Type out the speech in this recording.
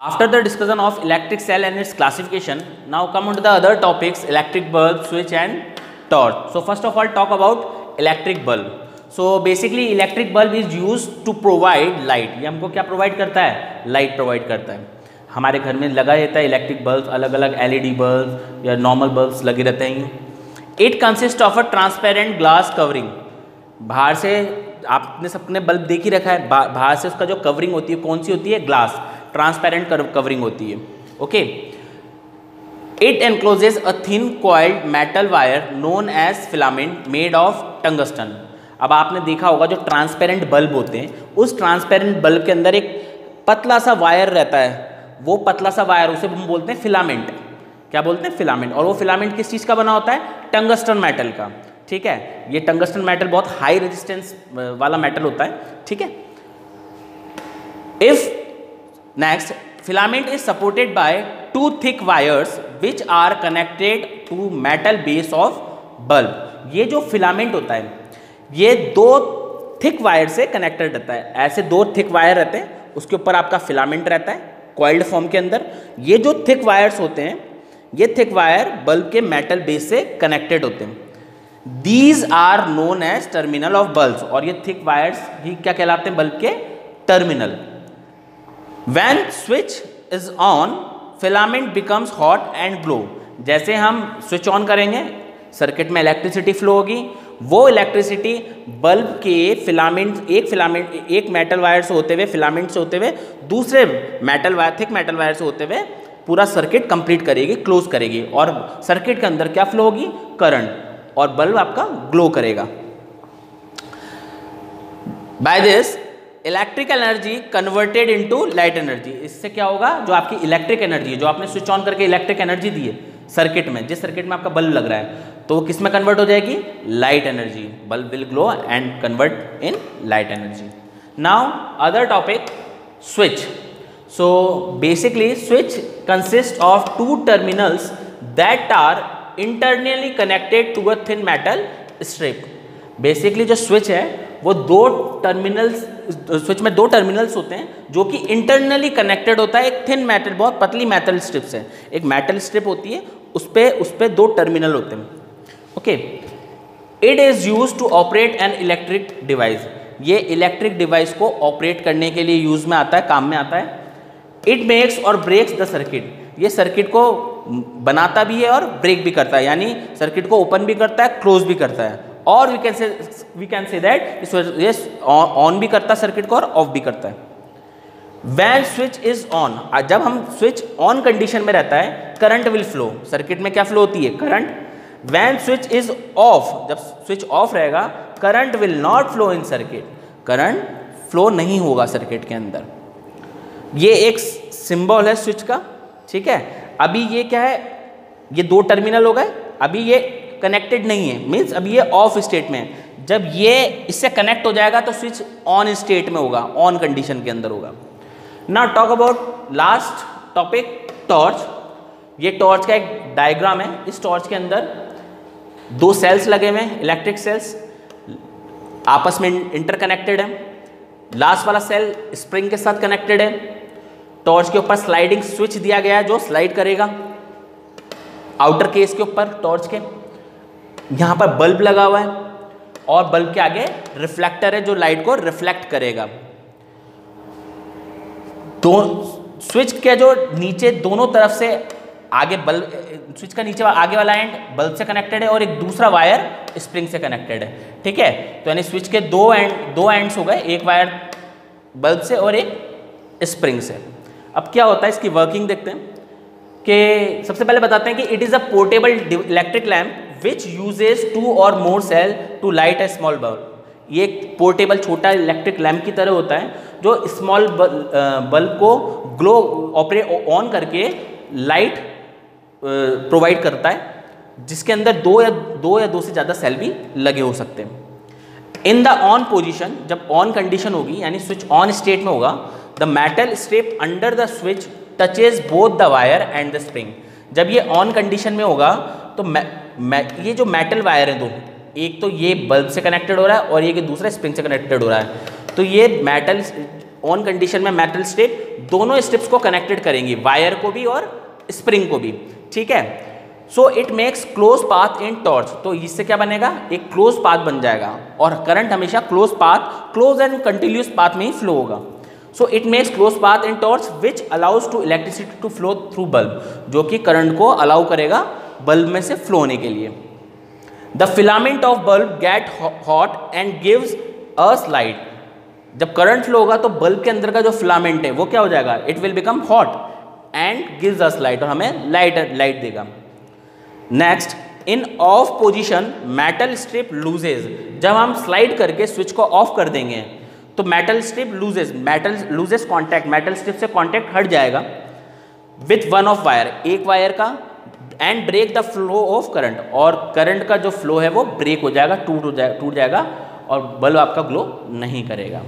After the discussion of electric cell and its classification, now come on to the other topics electric bulb, switch and torch. So first of all talk about electric bulb. So basically electric bulb is used to provide light. ये हमको क्या provide करता है Light provide करता है हमारे घर में लगा रहता है इलेक्ट्रिक बल्ब अलग अलग एलईडी बल्ब या नॉर्मल बल्ब्स लगे रहते हैं it consist of a transparent glass covering बाहर से आपने सबने बल्ब देख ही रखा है बाहर से उसका जो कवरिंग होती है कौन सी होती है ग्लास ट्रांसपेरेंट कवरिंग होती है okay it encloses a thin coiled metal wire known as filament made of tungsten अब आपने देखा होगा जो ट्रांसपेरेंट बल्ब होते हैं, उस ट्रांसपेरेंट बल्ब के अंदर एक पतला सा वायर रहता है। वो पतला सा वायर उसे हम बोलते हैं फिलामेंट क्या बोलते हैं? फिलामेंट और वो फिलामेंट किस चीज़ का बना होता है? टंगस्टन मेटल का। ठीक है? ये टंगस्टन मेटल बहुत हाई रेजिस्टेंस वाला मेटल होता है। ठीक है? If next filament is supported by two thick wires which are connected to metal base of bulb ये जो फिलामेंट होता है, ये दो थिक वायर से कनेक्टेड रहता है। ऐसे दो थिक वायर रहते हैं, उसके ऊपर आपका फिलामेंट रहता है क्वाइल्ड फॉर्म के अंदर। ये जो थिक वायर्स होते हैं, ये थिक वायर बल्ब के मेटल बेस से कनेक्टेड होते हैं। These are known as terminal of bulb और ये थिक वायर्स ही क्या कहलाते हैं बल्ब के terminal when switch is on filament becomes hot and glow जैसे हम स्विच ऑन करेंगे सर्किट में इलेक्ट्रिसिटी फ्लो होगी। वो इलेक्ट्रिसिटी बल्ब के फिलामेंट एक फिलामेंट एक मेटल वायर से होते हुए फिलामेंट से होते हुए, दूसरे metal wire thick metal wire से होते हुए पूरा सर्किट कंप्लीट करेगी क्लोज करेगी। और सर्किट के अंदर क्या फ्लो होगी? करंट और बल्ब आपका ग्लो करेगा। By this electric energy converted into light energy इससे क्या होगा? जो आपकी इलेक्ट्रिक एनर्जी है, जो आपने स्विच ऑन करके इलेक्ट्रिक एनर्जी दी है सर्किट में, जिस सर्किट में आपका बल्ब लग रहा है तो वो किसमें कन्वर्ट हो जाएगी? Light energy bulb will glow and convert in light energy now other topic switch so basically switch consist of two terminals that are internally connected to a thin metal strip basically जो switch है, वो दो terminals switch में दो terminals होते हैं, जो कि इंटरनली कनेक्टेड होता है। एक थिन मेटल बहुत पतली मेटल स्ट्रिप से एक मेटल स्ट्रिप होती है, उस पर उस पर दो टर्मिनल होते हैं। Okay it is use to operate an electric device ये इलेक्ट्रिक डिवाइस को ऑपरेट करने के लिए यूज़ में आता है, काम में आता है। इट मेक्स और ब्रेक्स द सर्किट ये सर्किट को बनाता भी है और ब्रेक भी करता है। यानी सर्किट को ओपन भी करता है क्लोज भी करता है। और we can say we can say that ये ऑन भी करता है सर्किट को और ऑफ़ भी करता है। वैन स्विच इज़ ऑन जब हम स्विच ऑन कंडीशन में रहता है करंट विल फ्लो सर्किट में क्या फ्लो होती है? Current when switch is off जब स्विच ऑफ़ रहेगा current will not flow in circuit current flow नहीं होगा सर्किट के अंदर। ये एक सिंबल है स्विच का, ठीक है? अभी ये क्या है? ये दो टर्मिनल हो गए। अभी ये कनेक्टेड नहीं है। मीन्स अब ये ऑफ़ स्टेट में है। जब ये इससे कनेक्ट हो जाएगा तो स्विच ऑन स्टेट में होगा ऑन कंडीशन के अंदर होगा। ना talk about last topic torch ये टॉर्च का एक डायग्राम है। इस टॉर्च के अंदर दो सेल्स लगे हुए हैं इलेक्ट्रिक सेल्स आपस में इंटरकनेक्टेड है। लास्ट वाला सेल स्प्रिंग के साथ कनेक्टेड है। टॉर्च के ऊपर स्लाइडिंग स्विच दिया गया है, जो स्लाइड करेगा। आउटर केस के ऊपर टॉर्च के। यहाँ पर बल्ब लगा हुआ है और बल्ब के आगे रिफ्लेक्टर है जो लाइट को रिफ्लेक्ट करेगा। दो स्विच के जो नीचे दोनों तरफ़ से आगे बल्ब स्विच का नीचे आगे वाला एंड बल्ब से कनेक्टेड है और एक दूसरा वायर स्प्रिंग से कनेक्टेड है। ठीक है? तो यानी स्विच के दो एंड दो एंड्स हो गए, एक वायर बल्ब से और एक स्प्रिंग से। अब क्या होता है इसकी वर्किंग देखते हैं कि सबसे पहले बताते हैं कि it is a portable electric lamp which uses two or more cell to light a small bulb ये एक पोर्टेबल छोटा इलेक्ट्रिक लैम्प की तरह होता है, जो स्मॉल बल्ब को ग्लो ऑपरेट ऑन करके लाइट प्रोवाइड करता है, जिसके अंदर दो या दो या दो से ज़्यादा सेल भी लगे हो सकते हैं। इन द ऑन पोजिशन जब ऑन कंडीशन होगी, यानी स्विच ऑन स्टेट में होगा the metal strip under the switch touches both the wire and the spring जब ये ऑन कंडीशन में होगा तो ये जो मेटल वायर है दो एक तो ये बल्ब से कनेक्टेड हो रहा है और ये दूसरा स्प्रिंग से कनेक्टेड हो रहा है। तो ये मेटल ऑन कंडीशन में मेटल स्ट्रिप दोनों स्ट्रिप्स को कनेक्टेड करेंगी वायर को भी और स्प्रिंग को भी, ठीक है? So it makes close path in torch तो इससे क्या बनेगा? एक क्लोज पाथ बन जाएगा और करंट हमेशा close path close and continuous path में ही फ्लो होगा। So it makes close path in torch which allows to electricity to flow through bulb जो कि करंट को अलाउ करेगा बल्ब में से फ्लो होने के लिए। The filament of bulb get hot and gives us light जब करंट फ्लो होगा तो बल्ब के अंदर का जो फिलामेंट है, वो क्या हो जाएगा? It will become hot and gives us light और हमें लाइट लाइट देगा। Next in off position metal strip loses जब हम स्लाइड करके स्विच को ऑफ़ कर देंगे तो metal strip loses metal loses contact metal strip से कॉन्टैक्ट हट जाएगा विथ वन ऑफ़ वायर एक वायर का end break the flow of current और करंट का जो फ्लो है वो ब्रेक हो जाएगा, टूट हो जाएगा टूट जाएगा और बल्ब आपका ग्लो नहीं करेगा।